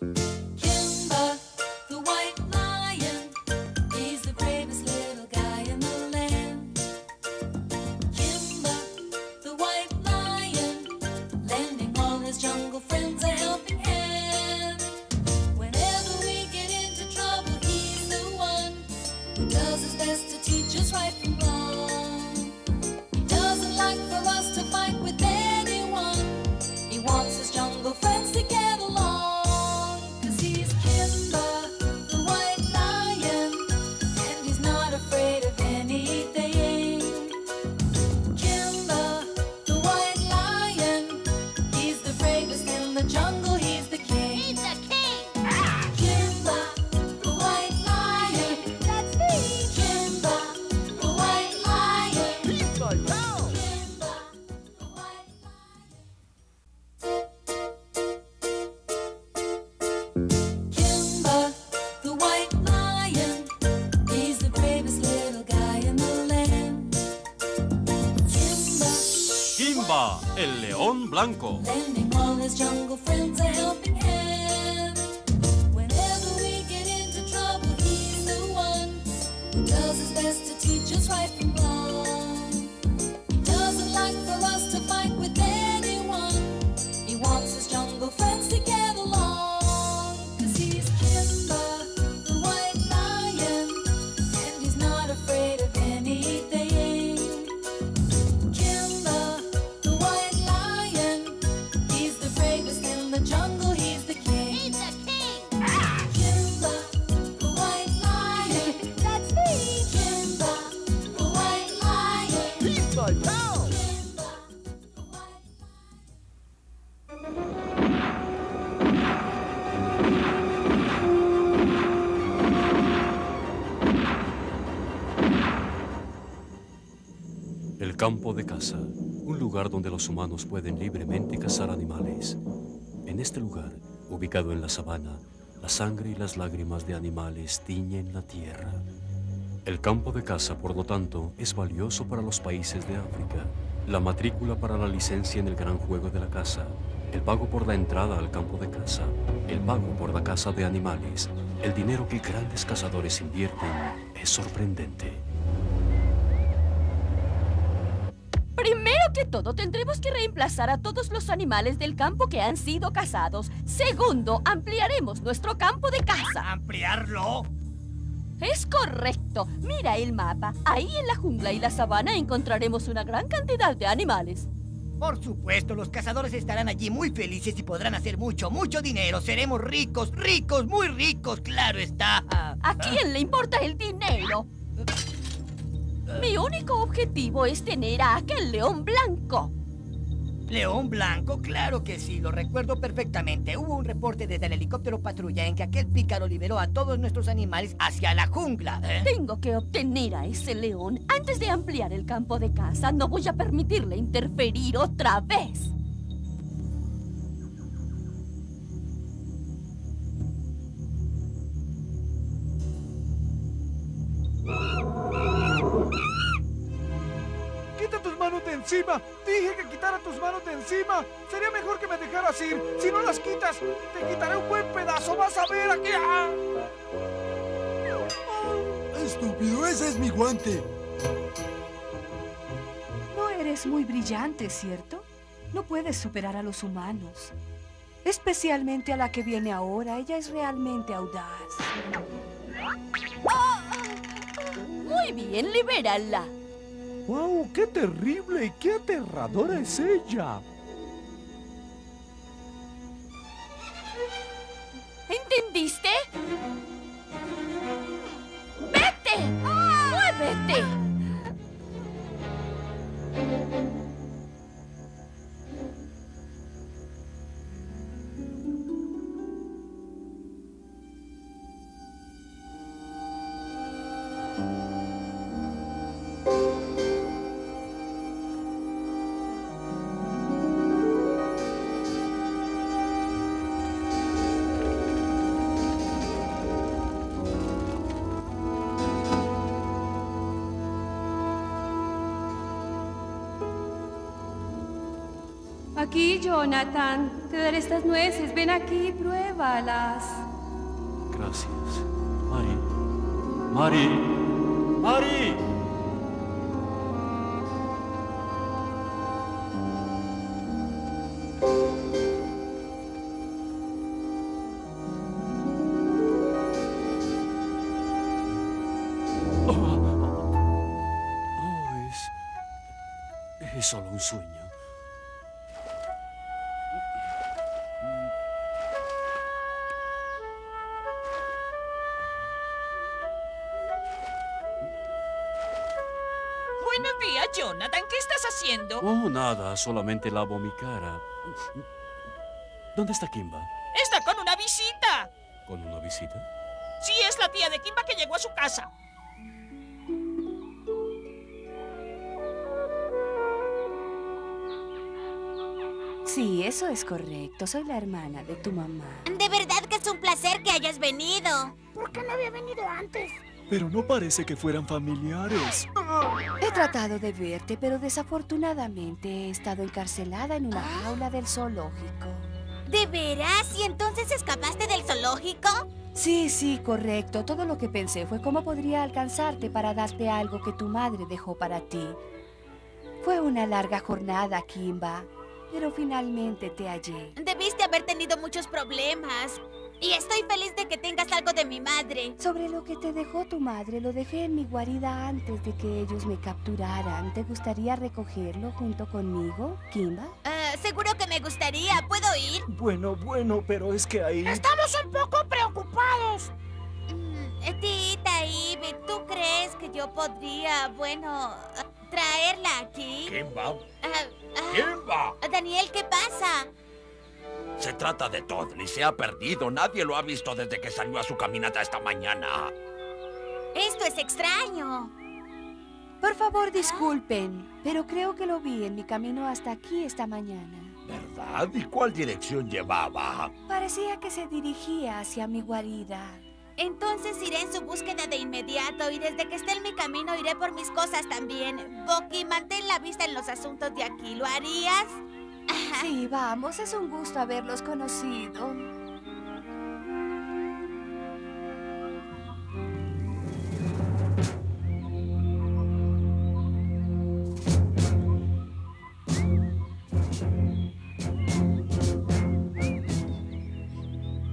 Kimba, El campo de caza, un lugar donde los humanos pueden libremente cazar animales. En este lugar, ubicado en la sabana, la sangre y las lágrimas de animales tiñen la tierra. El campo de caza, por lo tanto, es valioso para los países de África. La matrícula para la licencia en el gran juego de la caza, el pago por la entrada al campo de caza, el pago por la caza de animales, el dinero que grandes cazadores invierten es sorprendente. Que todo, tendremos que reemplazar a todos los animales del campo que han sido cazados. Segundo, ampliaremos nuestro campo de caza. ¿Ampliarlo? Es correcto. Mira el mapa. Ahí en la jungla y la sabana encontraremos una gran cantidad de animales. Por supuesto, los cazadores estarán allí muy felices y podrán hacer mucho, mucho dinero. Seremos ricos, ricos, muy ricos, claro está. ¿A quién le importa el dinero? Mi único objetivo es tener a aquel león blanco. León Blanco, claro que sí, lo recuerdo perfectamente. Hubo un reporte desde el helicóptero patrulla en que aquel pícaro liberó a todos nuestros animales hacia la jungla. ¿eh? Tengo que obtener a ese león antes de ampliar el campo de caza. No voy a permitirle interferir otra vez. Encima! ¡Dije que quitara tus manos de encima! Sería mejor que me dejaras ir. Si no las quitas, te quitaré un buen pedazo. ¡Vas a ver aquí! ¡Ah! Estúpido, ese es mi guante. No eres muy brillante, ¿cierto? No puedes superar a los humanos. Especialmente a la que viene ahora. Ella es realmente audaz. Muy bien, libérala. ¡Wow! ¡Qué terrible y qué aterradora es ella! ¿Entendiste? Aquí, Jonathan. Te daré estas nueces. Ven aquí, pruébalas. Gracias. Mari. Mari. Mari. Oh, es. Es solo un sueño. Nada, solamente lavo mi cara. ¿Dónde está Kimba? Está con una visita. ¿Con una visita? Sí, es la tía de Kimba que llegó a su casa. Sí, eso es correcto. Soy la hermana de tu mamá. De verdad que es un placer que hayas venido. Pero no parece que fueran familiares. He tratado de verte, pero desafortunadamente he estado encarcelada en una jaula del zoológico. ¿De veras? ¿Y entonces escapaste del zoológico? Sí, sí, correcto. Todo lo que pensé fue cómo podría alcanzarte para darte algo que tu madre dejó para ti. Fue una larga jornada, Kimba, pero finalmente te hallé. Debiste haber tenido muchos problemas. Y estoy feliz de que tengas algo de mi madre. Sobre lo que te dejó tu madre, lo dejé en mi guarida antes de que ellos me capturaran. ¿Te gustaría recogerlo junto conmigo, Kimba? Ah, seguro que me gustaría. ¿Puedo ir? Bueno, bueno, pero es que ahí... Estamos un poco preocupados. Tita Ivy, ¿tú crees que yo podría, bueno, traerla aquí? Kimba, Ah, ah, Kimba. Daniel, ¿qué pasa? Se trata de Toddley, se ha perdido. Nadie lo ha visto desde que salió a su caminata esta mañana. Esto es extraño. Por favor, disculpen, pero creo que lo vi en mi camino hasta aquí esta mañana. ¿Verdad? ¿Y cuál dirección llevaba? Parecía que se dirigía hacia mi guarida. Entonces iré en su búsqueda de inmediato y desde que esté en mi camino iré por mis cosas también. Bucky, mantén la vista en los asuntos de aquí. ¿Lo harías? Sí, vamos, es un gusto haberlos conocido.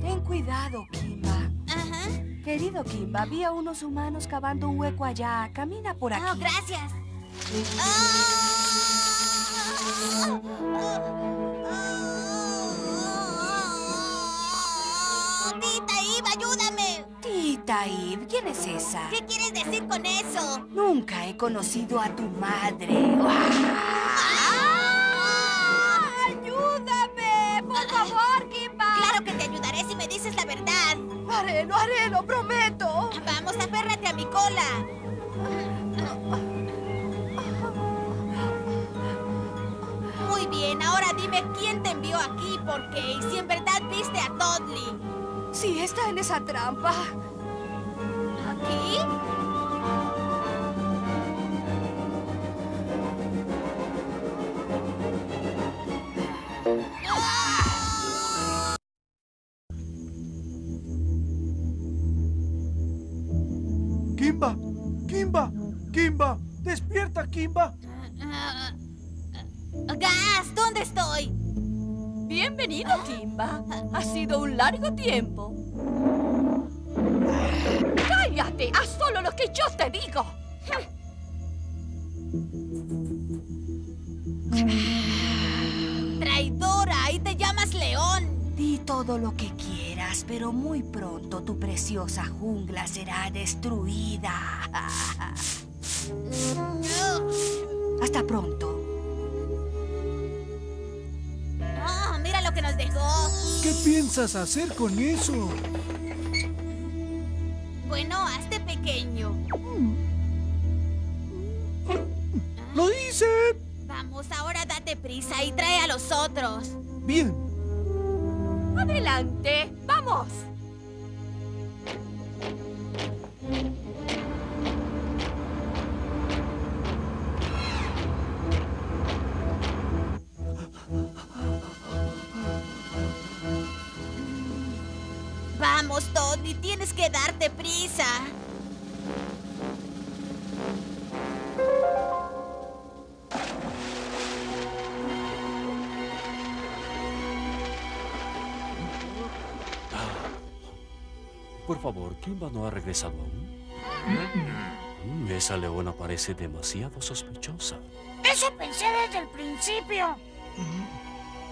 Ten cuidado, Kimba. Ajá. Querido Kimba, vi a unos humanos cavando un hueco allá. Camina por aquí. Oh, gracias. Tita ayúdame. Tita Eve, ¿quién es esa? ¿Qué quieres decir con eso? Nunca he conocido a tu madre. ¡Ayúdame! ¡Por favor, Kimba! Claro que te ayudaré si me dices la verdad. Haré, lo haré, lo prometo. Vamos, aférrate a mi cola. Bien, ahora dime quién te envió aquí, por qué y si en verdad viste a Dudley. Sí, está en esa trampa. ¿Aquí? Bienvenido, Kimba. Ha sido un largo tiempo. ¡Cállate! ¡Haz solo lo que yo te digo! Traidora, y te llamas León. Di todo lo que quieras, pero muy pronto tu preciosa jungla será destruida. Hasta pronto. ¿Qué piensas hacer con eso? Bueno, hazte pequeño. ¡Lo hice! Vamos, ahora date prisa y trae a los otros. Bien. ¡Adelante! ¡Vamos! Tony, tienes que darte prisa. Por favor, Kimba no ha regresado aún. Mm, esa leona parece demasiado sospechosa. Eso pensé desde el principio.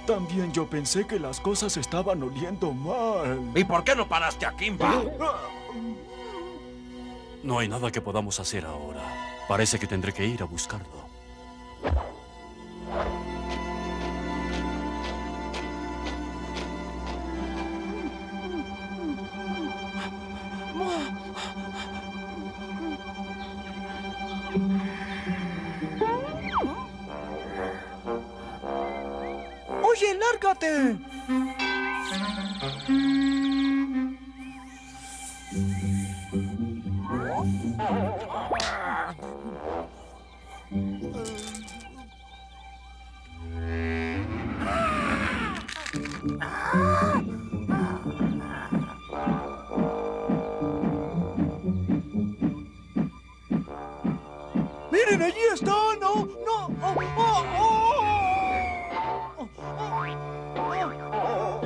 También yo pensé que las cosas estaban oliendo mal. ¿Y por qué no paraste a Kimba? No hay nada que podamos hacer ahora. Parece que tendré que ir a buscarlo. प्यार करते हैं।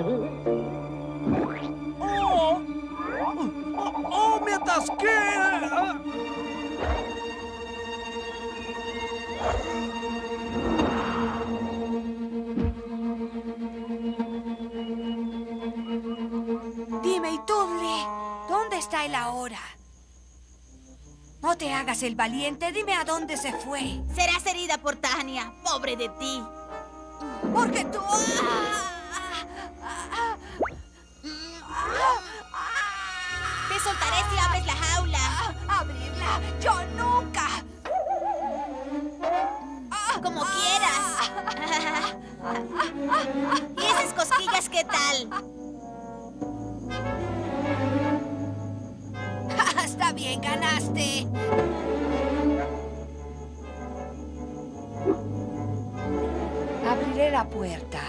¡Oh! ¡Oh! ¡Oh! ¡Me atasqué! Ah. Dime, ¿y Tudley? ¿Dónde está él ahora? No te hagas el valiente, dime a dónde se fue. Serás herida por Tania, pobre de ti. Porque tú... Te ¡Yo nunca! Como quieras. ¿Y esas cosquillas qué tal? Está bien, ganaste. Abriré la puerta.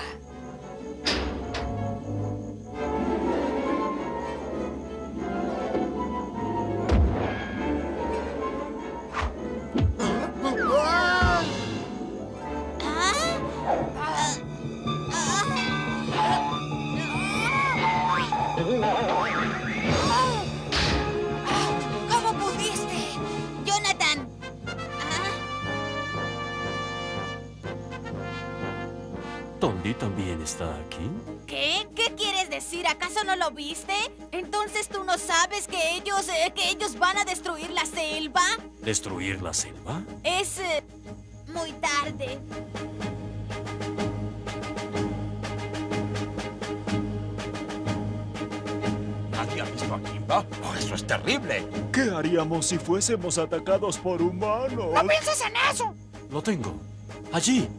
¿Tondi también está aquí? ¿Qué? ¿Qué quieres decir? ¿Acaso no lo viste? Entonces tú no sabes que ellos, eh, que ellos van a destruir la selva. ¿Destruir la selva? Es eh, muy tarde. ¿Nadie ha visto a Kimba? Oh, eso es terrible. ¿Qué haríamos si fuésemos atacados por humanos? ¡No pienses en eso! Lo tengo. Allí.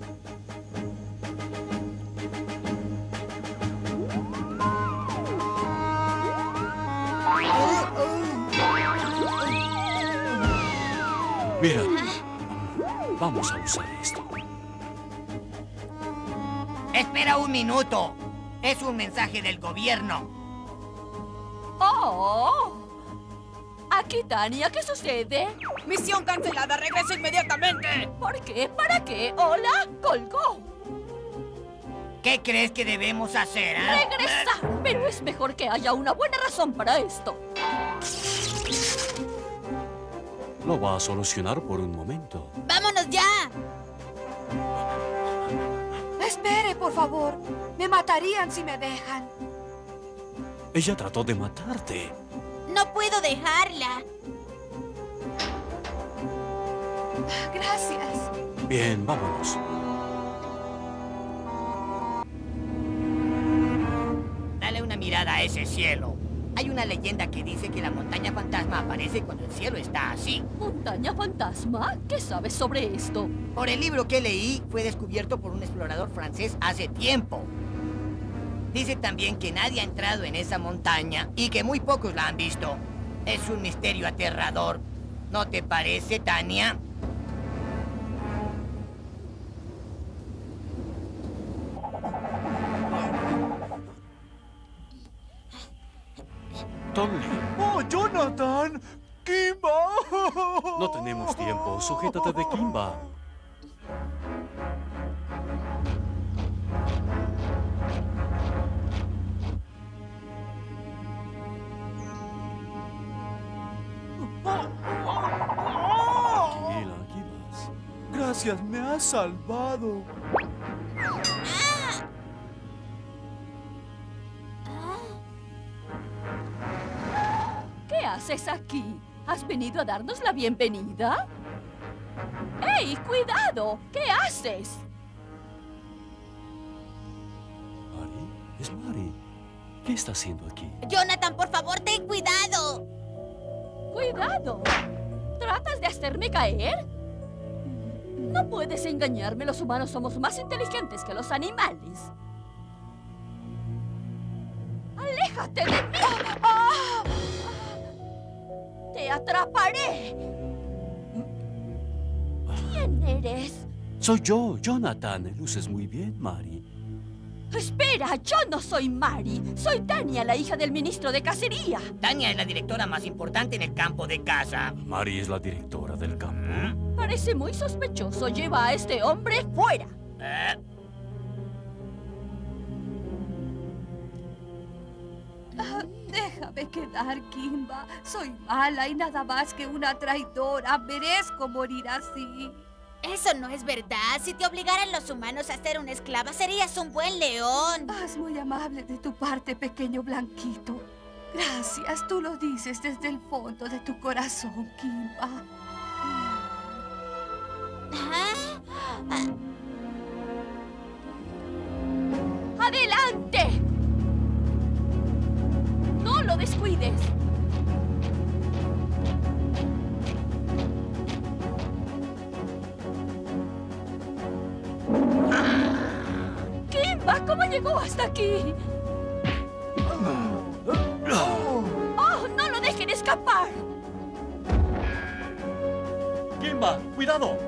Mira. Vamos a usar esto. Espera un minuto. Es un mensaje del gobierno. ¡Oh! Aquí, Tania, ¿qué sucede? Misión cancelada, regresa inmediatamente. ¿Por qué? ¿Para qué? ¿Hola? Colgó. ¿Qué crees que debemos hacer? ah? Regresar. Pero es mejor que haya una buena razón para esto. Lo va a solucionar por un momento. ¡Vámonos ya! Espere, por favor. Me matarían si me dejan. Ella trató de matarte. No puedo dejarla. Gracias. Bien, vámonos. Dale una mirada a ese cielo. Hay una leyenda que dice que la montaña fantasma aparece cuando el cielo está así. ¿Montaña fantasma? ¿Qué sabes sobre esto? Por el libro que leí, fue descubierto por un explorador francés hace tiempo. Dice también que nadie ha entrado en esa montaña y que muy pocos la han visto. Es un misterio aterrador. ¿No te parece, Tania? ¡Kimba! no tenemos tiempo. Sujétate de Kimba. Tranquila, aquí vas. Gracias, me has salvado. ¿Qué haces aquí? ¿Has venido a darnos la bienvenida? ¡Ey, cuidado! ¿Qué haces? Mari, es Mari. ¿Qué está haciendo aquí? Jonathan, por favor, ten cuidado. ¡Cuidado! ¿Tratas de hacerme caer? No puedes engañarme, los humanos somos más inteligentes que los animales. ¡Aléjate de mí! ¡Te atraparé! ¿Quién eres? Soy yo, Jonathan. Luces muy bien, Mari. Espera, yo no soy Mari. Soy Tania, la hija del ministro de cacería. Tania es la directora más importante en el campo de caza. Mari es la directora del campo. Parece muy sospechoso. Lleva a este hombre fuera. Eh, déjame quedar, Kimba. Soy mala y nada más que una traidora. Merezco morir así. Eso no es verdad. Si te obligaran los humanos a ser una esclava, serías un buen león. Ah, Es muy amable de tu parte, pequeño blanquito. Gracias, tú lo dices desde el fondo de tu corazón, Kimba. Ah, ah, descuides! ¡Kimba! ¿Cómo llegó hasta aquí? ¡Oh! ¡No lo dejen escapar! Kimba, cuidado.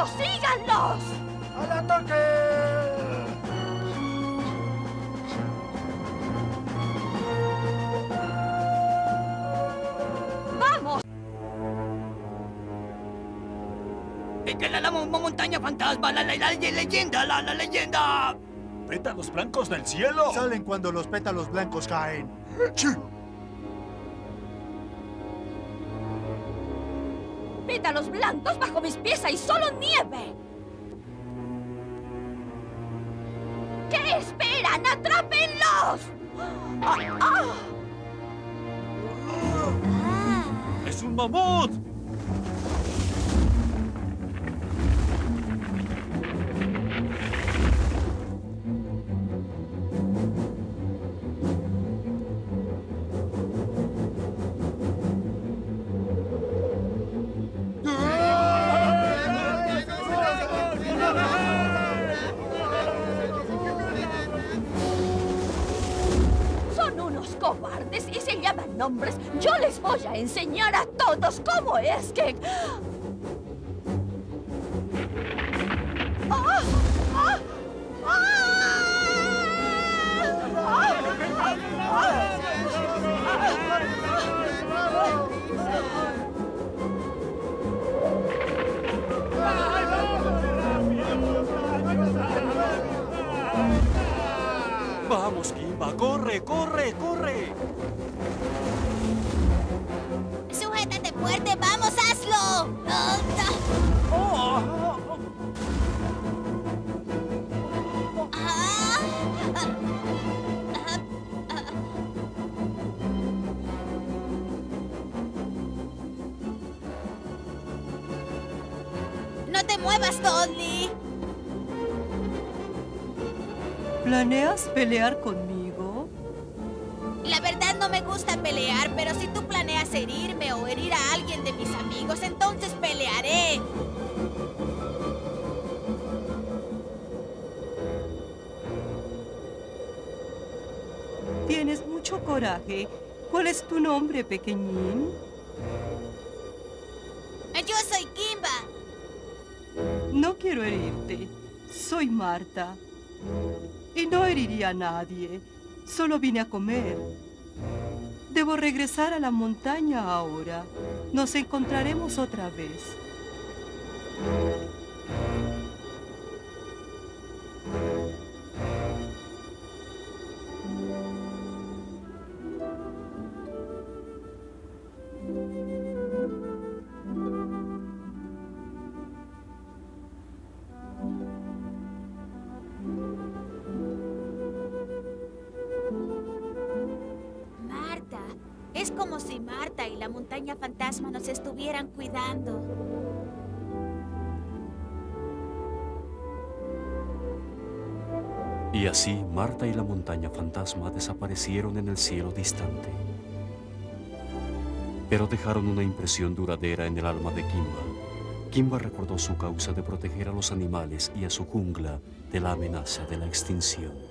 ¡Pronto, síganlos! ¡Al ataque! ¡Vamos! es que la, la mo- montaña fantasma, la, la, la leyenda, la, la leyenda. ¿Pétalos blancos del cielo? Salen cuando los pétalos blancos caen. Pétalos blancos bajo mis pies hay solo nieve. ¿Qué esperan? ¡Atrápenlos! ¡Ah! ¡Ah! ¡Es un mamut! Y se llaman nombres. Yo les voy a enseñar a todos cómo es que... Corre, corre, corre. Sujétate fuerte, vamos, hazlo. Ah. No te muevas, Dudley. ¿Planeas pelear conmigo? Coraje. ¿Cuál es tu nombre, pequeñín? Yo soy Kimba. No quiero herirte. Soy Marta. Y no heriría a nadie. Solo vine a comer. Debo regresar a la montaña ahora. Nos encontraremos otra vez. Y así Marta y la montaña fantasma desaparecieron en el cielo distante. Pero dejaron una impresión duradera en el alma de Kimba. Kimba recordó su causa de proteger a los animales y a su jungla de la amenaza de la extinción.